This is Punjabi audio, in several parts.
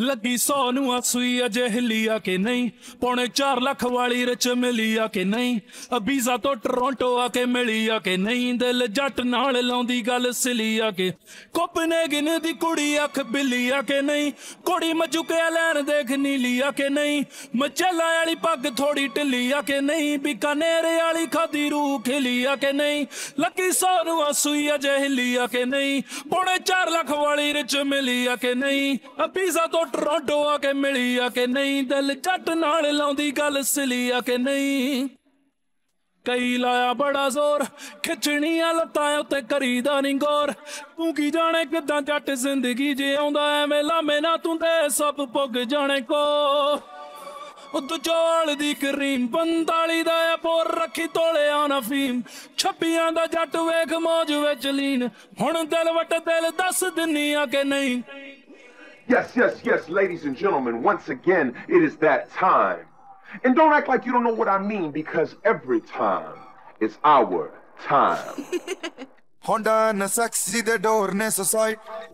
ਲੱਗੀ ਸੌ ਨੂੰ ਆ ਅਜੇ ਹਿੱਲੀ ਆ ਕੇ ਨਹੀਂ? ਪੌਣੇ 4 ਲੱਖ ਵਾਲੀ ਰਚ ਮਿਲੀ ਆ ਕਿ ਨਹੀਂ? ਅਬੀਜ਼ਾ ਤੋਂ ਟੋਰਾਂਟੋ ਆ ਕੇ ਮਿਲੀ ਆ ਕਿ ਨਹੀਂ? ਦਿਲ ਜੱਟ ਨਾਲ ਲਾਉਂਦੀ ਗੱਲ ਸਿਲੀ ਆ ਕਿ ਕੋਪਨਹੇਗਨ ਦੀ ਕੁੜੀ ਅੱਖ ਬਿੱਲੀ ਆ ਕਿ ਨਹੀਂ? ਕੁੜੀ ਮਜੁਕੇ ਲੈਣ ਦੇਖ ਨੀਲੀ ਆ ਕਿ ਨਹੀਂ? ਮਚਲਾ ਵਾਲੀ ਪੱਗ ਥੋੜੀ ਢਿੱਲੀ ਆ ਕੇ ਨਹੀਂ? ਬੀਕਾਨੇਰ ਵਾਲੀ ਖਾਦੀ ਰੂਹ ਖਿਲੀ ਆ ਕੇ ਨਹੀਂ? ਲੱਗੀ ਸੌ ਨੂੰ ਆ ਅਜੇ ਹਿੱਲੀ ਆ ਕੇ ਨਹੀਂ? ਪੌਣੇ 4 ਲੱਖ ਵਾਲੀ ਰਚ ਮਿਲੀ ਆ ਕੇ ਨਹੀਂ? ਅਬੀਜ਼ਾ ਤੋਂ ਟੋਰਾਂਟੋ ਆ ਕੇ ਮਿਲੀ ਆ ਕਿ ਨਹੀਂ, ਦਿਲ ਜੱਟ ਨਾਲ ਲਾਉਂਦੀ ਗੱਲ ਸਿਲੀ ਆ ਕਿ ਨਹੀਂ। ਕਈ ਲਾਇਆ ਬੜਾ ਜ਼ੋਰ ਖਿੱਚਣੀਆਂ ਲੱਤਾਂ ਉੱਤੇ ਕਰੀਦਾ ਨਹੀਂ ਗੌਰ। ਤੂੰ ਕੀ ਜਾਣੇ ਕਿਦਾਂ ਜੱਟ ਜ਼ਿੰਦਗੀ ਜਿਉਂਦਾ ਐਵੇਂ ਲਾਮੇ ਨਾ ਤੂੰ ਦੇ ਸਭ ਪੁੱਗ ਜਾਣੇ ਕੋ। ਉਹ ਦੁਜੋਲ ਦੀ ਕਰੀਮ 45 ਦਾ ਆ ਪੋਰ ਰੱਖੀ ਤੋਲਿਆ ਨਾ ਫੀਮ। ਛੱਪੀਆਂ ਦਾ ਜੱਟ ਵੇਖ ਮੌਜ ਵਿੱਚ ਲੀਨ। ਹੁਣ ਦਿਲ ਵਟ ਦਿਲ ਦੱਸ ਦਿੰਨੀ ਆ ਕਿ ਨਹੀਂ। Yes, yes, yes, ladies and gentlemen, once again, it is that time. And don't act like you don't know what I mean because every time is our time. Honda and a sexy the door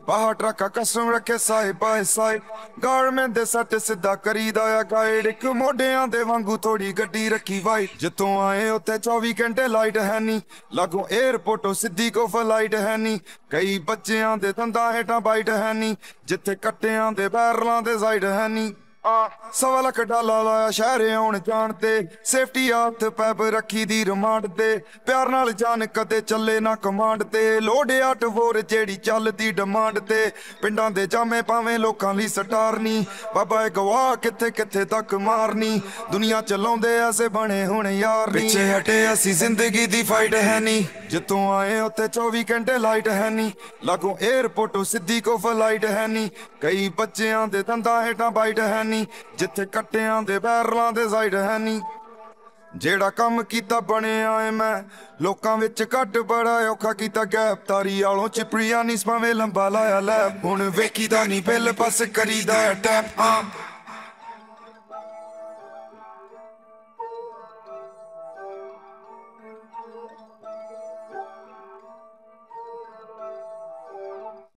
ਬਾਹਰ ਟਰੱਕਾ ਕਸਮ ਰੱਖੇ ਸਾਈਡ ਬਾਏ ਸਾਈਡ ਗਾਰਮੈਂਟ ਦੇ ਸੱਟ ਸਿੱਧਾ ਕਰੀਦਾ ਆ ਗਾਈਡ। ਇੱਕ ਮੋਢਿਆਂ ਦੇ ਵਾਂਗੂ ਥੋੜੀ ਗੱਡੀ ਰੱਖੀ ਵਾਈਟ ਜਿੱਥੋਂ ਆਏ ਉੱਤੇ 24 ਘੰਟੇ ਲਾਈਟ ਹੈ ਨਹੀਂ ਲਾਗੋਂ 에어ਪੋਰਟੋਂ ਸਿੱਧੀ ਕੋ ਫਲਾਈਟ ਹੈ ਨਹੀਂ ਕਈ ਬੱਚਿਆਂ ਦੇ ਦੰਦਾਂ ਹੇਠਾਂ ਬਾਈਟ ਹੈ ਨਹੀਂ ਜਿੱਥੇ ਕੱਟਿਆਂ ਦੇ ਬੈਰਲਾਂ ਦੇ ਸਾਈਡ ਹੈ ਨਹੀਂ ਆ ਸਵਾ ਲੱਖ ਡਾਲਾ ਲਾਇਆ ਸ਼ਹਿਰ ਆਉਣ ਜਾਣ ਤੇ। ਸੇਫਟੀ ਹੱਥ ਪੈਪ ਰੱਖੀ ਦੀ ਰਿਮਾਂਡ ਤੇ। ਪਿਆਰ ਨਾਲ ਜਾਨ ਕਦੇ ਚੱਲੇ ਨਾ ਕਮਾਂਡ ਤੇ। ਲੋੜਿਆ ਟਵੋਰ ਜਿਹੜੀ ਚੱਲਦੀ ਡਿਮਾਂਡ ਤੇ। ਪਿੰਡਾਂ ਦੇ ਜਾਮੇ ਪਾਵੇਂ ਲੋਕਾਂ ਲਈ ਸਟਾਰਨੀ। ਬਾਬਾ ਇਹ ਗਵਾਹ ਕਿੱਥੇ ਕਿੱਥੇ ਤੱਕ ਮਾਰਨੀ। ਦੁਨੀਆ ਚਲਾਉਂਦੇ ਐਸੇ ਬਣੇ ਹੁਣ ਯਾਰ ਪਿੱਛੇ ਹਟੇ ਅਸੀਂ ਜ਼ਿੰਦਗੀ ਦੀ ਫਾਈਟ ਹੈ ਨਹੀਂ ਜਿੱਤੋਂ ਆਏ ਉੱਤੇ 24 ਘੰਟੇ ਲਾਈਟ ਹੈ ਨਹੀਂ ਲਾਗੋਂ 에어ਪੋਰਟੋਂ ਸਿੱਧੀ ਕੋ ਫਲਾਈਟ ਹੈ ਨਹੀਂ ਕਈ ਬੱਚਿਆਂ ਦੇ ਦੰਦਾਂ ਹੇਠਾਂ ਬਾਈਟ ਹੈ ਨਹੀਂ ਜਿੱਥੇ ਕੱਟਿਆਂ ਦੇ ਬੈਰਲਾਂ ਦੇ ਸਾਈਡ ਹੈ ਨਹੀਂ ਜਿਹੜਾ ਕੰਮ ਕੀਤਾ ਬਣਿਆ ਏ ਮੈਂ, ਲੋਕਾਂ ਵਿੱਚ ਘੱਟ ਬੜਾ ਔਖਾ ਕੀਤਾ ਗੈਪ ਤਾਰੀ ਵਾਲੋਂ ਨਹੀਂ ਸਮਾਵੇਂ ਲੰਬਾ ਲਾਇਆ ਲੈ ਹੁਣ ਵੇਖੀਦਾ ਨਹੀਂ ਬਿੱਲ ਪਾਸ ਕਰੀਦਾ ਟੈਪ ਆ